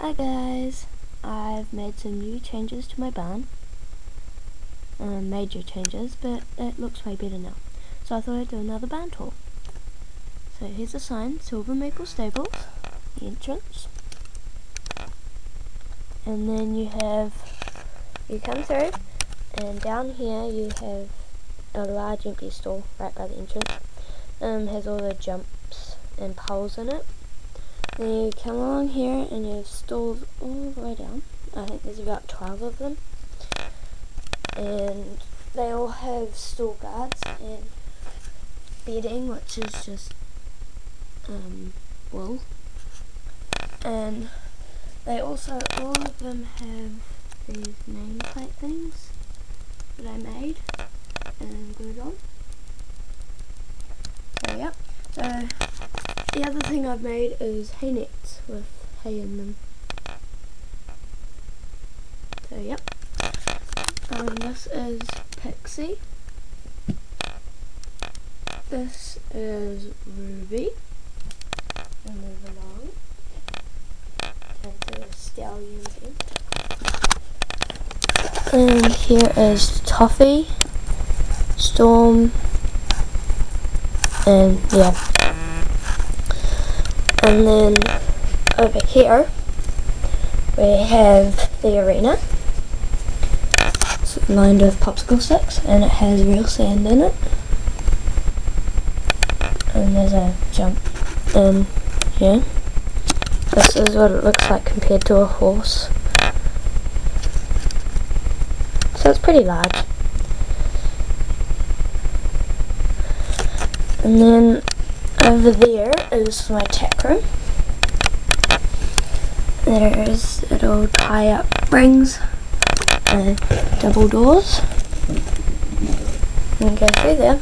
Hi guys, I've made some new changes to my barn. Um, major changes, but it looks way better now. So I thought I'd do another barn tour. So here's the sign, Silver Maple Stables, the entrance. And then you have, you come through, and down here you have a large empty stall right by the entrance. Um, has all the jumps and poles in it. Then you come along here and you have stalls all the way down. I think there's about 12 of them. And they all have stall guards and bedding, which is just um, wool. And they also, all of them have these nameplate things that I made and glued on. So, yep. So, the other thing I've made is hay nets with hay in them. So yep. Um, this is Pixie. This is Ruby. And move along. Into the stallion And here is Toffee, Storm, and yeah, and then over here we have the arena. It's lined with popsicle sticks and it has real sand in it. And there's a jump in here. This is what it looks like compared to a horse. So it's pretty large. And then over there is my tack room. There's little tie up rings and double doors. And go through there.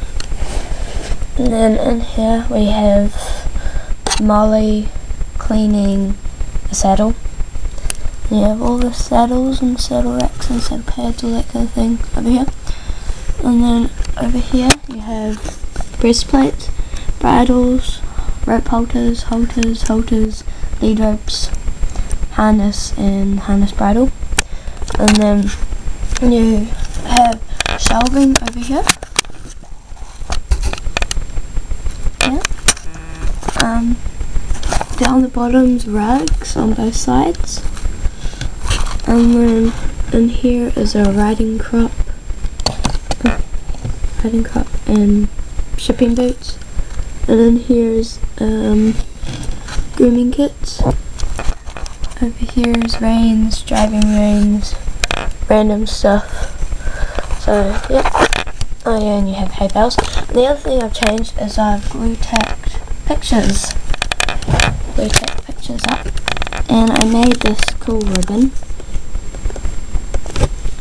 And then in here we have Molly cleaning a saddle. You have all the saddles and saddle racks and saddle pads, all that kind of thing over here. And then over here you have breastplates bridles, rope halters, halters, halters, lead ropes, harness and harness bridle. And then you have shelving over here. Yeah. Um, down the bottom's rugs on both sides. And then in here is a riding crop, riding crop and shipping boots. And then here's um, grooming kits. Over here is reins, driving reins, random stuff. So, yep. Oh yeah, and you have hay bales. The other thing I've changed is I've Blu-Tacked pictures. Blu-Tacked pictures up. And I made this cool ribbon.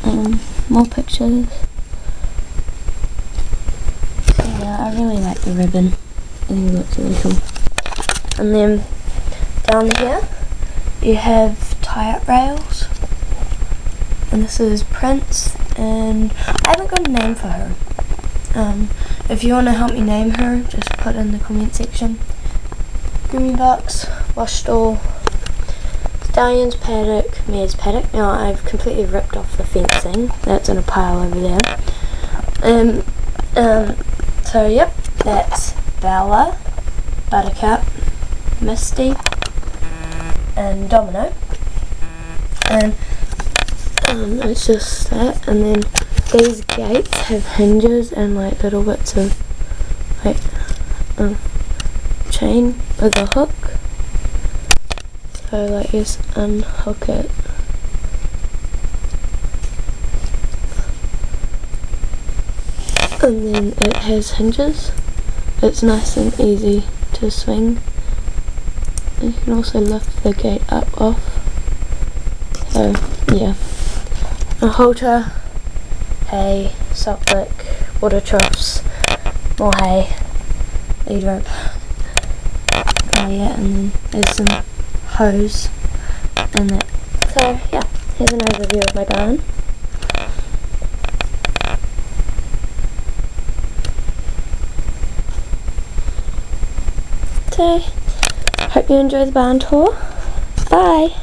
Um, more pictures. So yeah, I really like the ribbon. I think that's. And then down here you have tie-up rails. And this is Prince and I haven't got a name for her. Um, if you want to help me name her, just put in the comment section. Box, wash stall, Stallion's paddock, mare's paddock. Now I've completely ripped off the fencing. That's in a pile over there. Um, um, so yep, that's Bella, Buttercup, Misty, and Domino. And um, it's just that. And then these gates have hinges and like little bits of like um, chain with a hook. So like just unhook it. And then it has hinges it's nice and easy to swing. You can also lift the gate up off. So yeah. A halter, hay, salt lick, water troughs, more hay, lead rope. Oh yeah, and then there's some hose and that. So yeah, here's an overview of my barn. Hope you enjoy the barn tour. Bye.